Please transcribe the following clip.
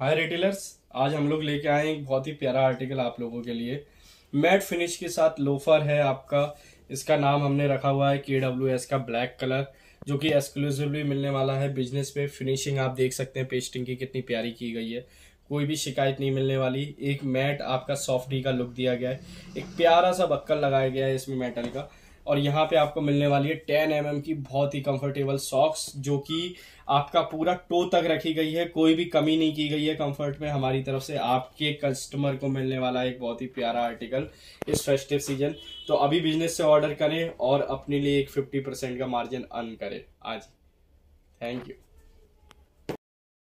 हाय retailers आज हम लोग लेके आए एक बहुत ही प्यारा आर्टिकल आप लोगों के लिए। मैट फिनिश के साथ लोफर है आपका। इसका नाम हमने रखा हुआ है के डब्ल्यू एस का ब्लैक कलर जो कि एक्सक्लूसिवली मिलने वाला है बिज़नेस पे। फिनिशिंग आप देख सकते हैं पेस्टिंग की कितनी प्यारी की गई है। कोई भी शिकायत नहीं मिलने वाली। एक मैट आपका सॉफ्टी का लुक दिया गया है। एक प्यारा सा बक्कल लगाया गया है इसमें मेटल का। और यहाँ पे आपको मिलने वाली है टेन एम mm की बहुत ही कंफर्टेबल सॉक्स जो कि आपका पूरा टो तक रखी गई है, कोई भी कमी नहीं की गई है कंफर्ट में। हमारी तरफ़ से आपके कस्टमर को मिलने वाला एक बहुत ही प्यारा आर्टिकल इस फेस्टिव सीज़न तो अभी बिज़नेस से ऑर्डर करें और अपने लिए एक फिफ्टी परसेंट का मार्जिन अर्न करें। आज थैंक यू